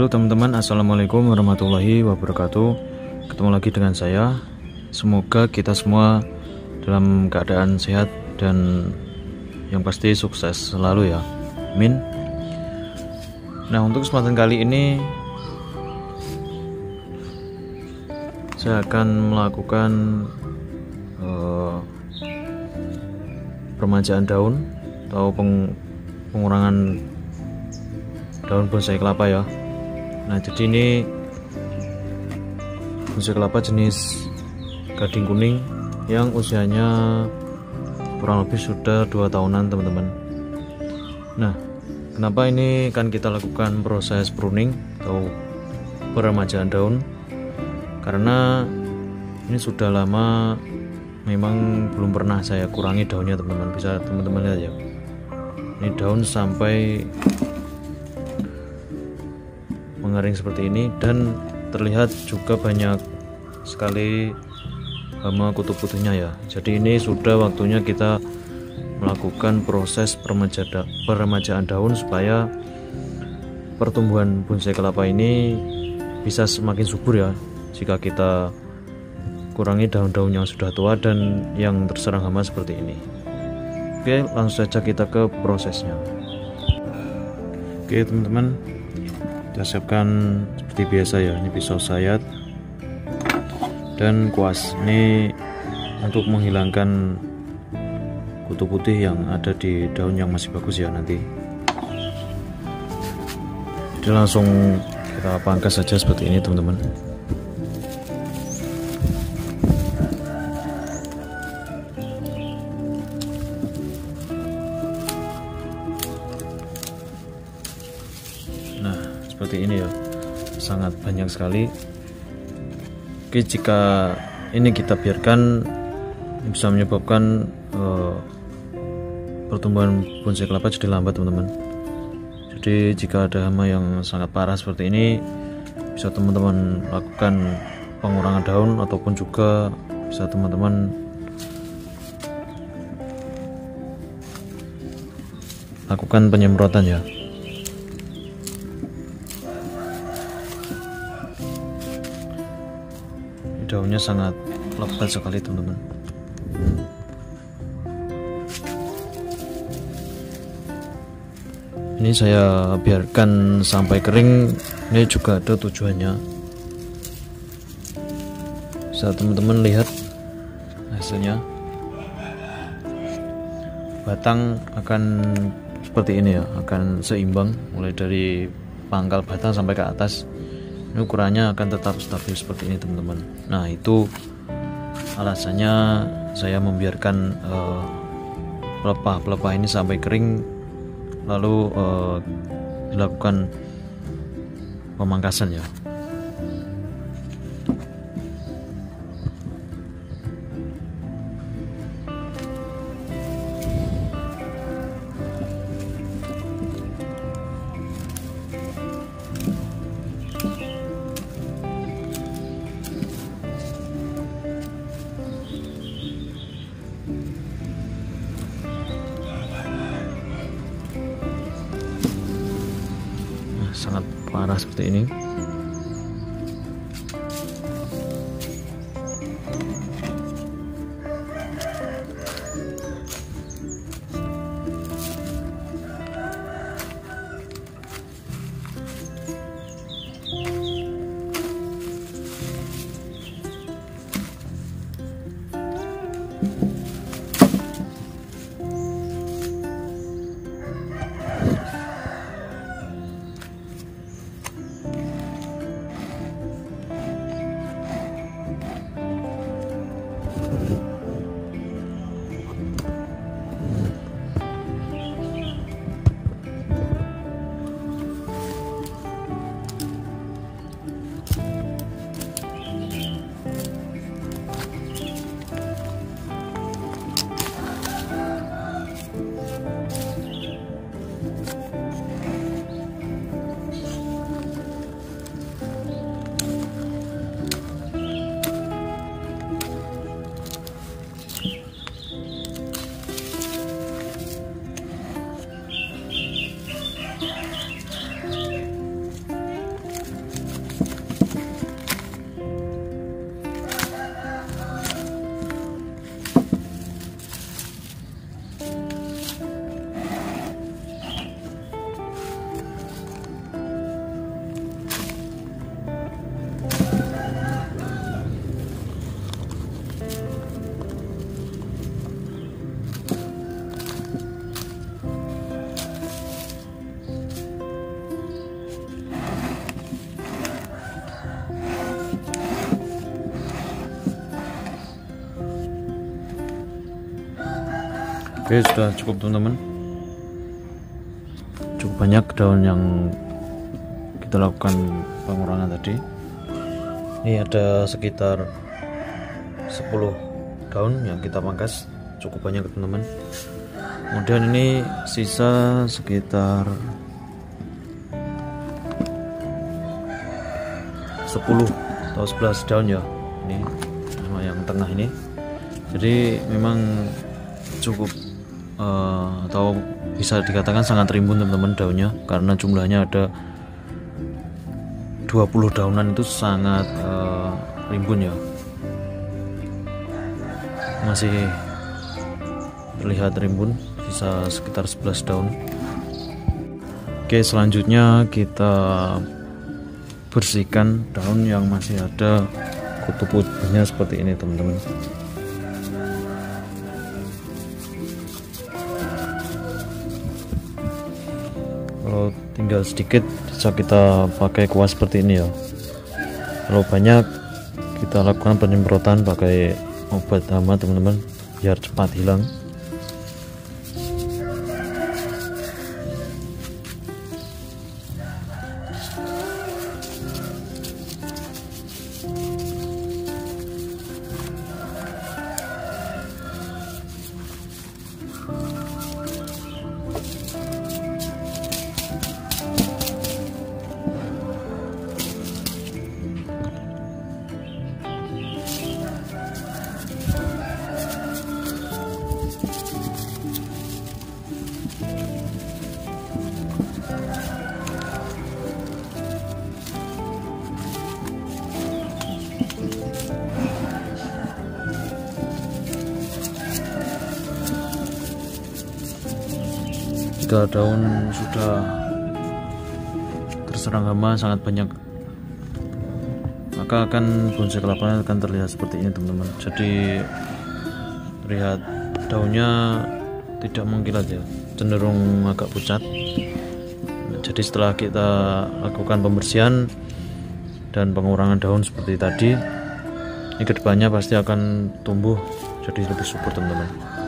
Halo teman-teman, Assalamualaikum warahmatullahi wabarakatuh. Ketemu lagi dengan saya. Semoga kita semua dalam keadaan sehat dan yang pasti sukses selalu ya. Amin. Nah untuk kesempatan kali ini Saya akan melakukan uh, Permajaan daun Atau peng, pengurangan daun bonsai kelapa ya nah jadi ini bonsai kelapa jenis gading kuning yang usianya kurang lebih sudah dua tahunan teman-teman. Nah kenapa ini kan kita lakukan proses pruning atau peremajaan daun? Karena ini sudah lama memang belum pernah saya kurangi daunnya teman-teman. Bisa teman-teman lihat ya. Ini daun sampai mengering seperti ini dan terlihat juga banyak sekali hama kutu putihnya ya. Jadi ini sudah waktunya kita melakukan proses peremajaan daun supaya pertumbuhan bonsai kelapa ini bisa semakin subur ya. Jika kita kurangi daun-daun yang sudah tua dan yang terserang hama seperti ini. Oke langsung saja kita ke prosesnya. Oke teman-teman kita siapkan seperti biasa ya ini pisau sayat. Dan kuas ini untuk menghilangkan kutu putih yang ada di daun yang masih bagus ya nanti. Jadi langsung kita pangkas saja seperti ini teman-teman seperti ini ya. Sangat banyak sekali. Oke jika ini kita biarkan bisa menyebabkan uh, pertumbuhan bonsai kelapa jadi lambat teman-teman. Jadi jika ada hama yang sangat parah seperti ini bisa teman-teman lakukan pengurangan daun ataupun juga bisa teman-teman lakukan penyemprotan ya daunnya sangat lebat sekali teman-teman. Ini saya biarkan sampai kering. Ini juga ada tujuannya. Bisa teman-teman lihat hasilnya. Batang akan seperti ini ya akan seimbang mulai dari pangkal batang sampai ke atas ini ukurannya akan tetap stabil seperti ini teman-teman. Nah itu alasannya saya membiarkan uh, pelepah-pelepah ini sampai kering lalu uh, dilakukan pemangkasan ya parah seperti ini oke sudah cukup teman-teman. Cukup banyak daun yang kita lakukan pengurangan tadi. Ini ada sekitar 10 daun yang kita pangkas. Cukup banyak teman-teman. Kemudian ini sisa sekitar 10 atau 11 daun ya. Ini sama yang tengah ini. Jadi memang cukup uh, atau bisa dikatakan sangat rimbun teman-teman daunnya. Karena jumlahnya ada 20 daunan itu sangat uh, rimbun ya. Masih terlihat rimbun sisa sekitar 11 daun. Oke selanjutnya kita bersihkan daun yang masih ada kutu putihnya seperti ini teman-teman tinggal sedikit bisa kita pakai kuas seperti ini ya. Kalau banyak kita lakukan penyemprotan pakai obat hama teman-teman biar cepat hilang jika daun sudah terserang hama sangat banyak. Maka akan bonsai kelapa akan terlihat seperti ini teman-teman. Jadi lihat daunnya tidak mengkilat ya. Cenderung agak pucat. Jadi setelah kita lakukan pembersihan dan pengurangan daun seperti tadi ini ke depannya pasti akan tumbuh jadi lebih subur teman-teman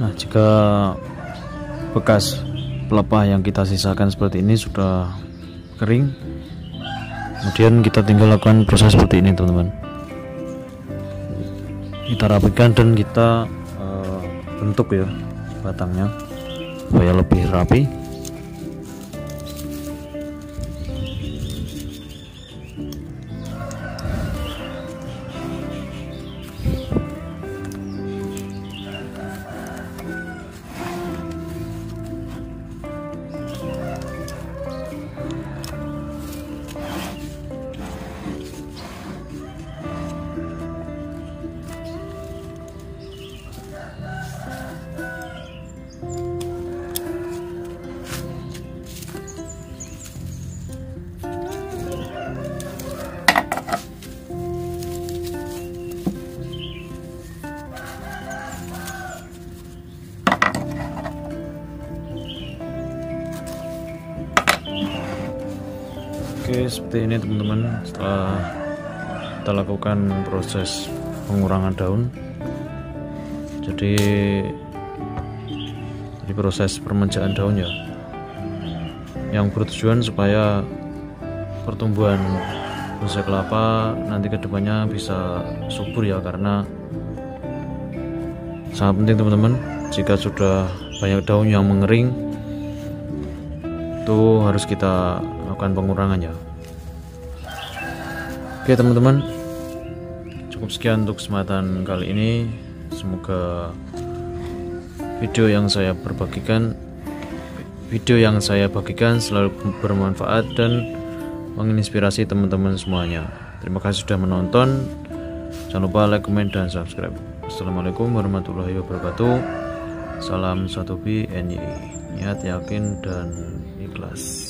Nah, jika bekas pelepah yang kita sisakan seperti ini sudah kering, kemudian kita tinggal lakukan proses seperti ini, teman-teman. Kita rapikan dan kita uh, bentuk ya batangnya supaya lebih rapi. Oke seperti ini teman-teman. Setelah kita lakukan proses pengurangan daun jadi jadi proses permenjaan daun ya. Yang bertujuan supaya pertumbuhan bonsai kelapa nanti ke depannya bisa subur ya karena sangat penting teman-teman. Jika sudah banyak daun yang mengering itu harus kita lakukan pengurangan ya. Oke teman-teman. Cukup sekian untuk kesempatan kali ini. Semoga video yang saya berbagikan Video yang saya bagikan selalu bermanfaat dan menginspirasi teman-teman semuanya. Terima kasih sudah menonton. Jangan lupa like, comment, dan subscribe. Assalamualaikum warahmatullahi wabarakatuh. Salam satu NYI Niat, yakin, dan ikhlas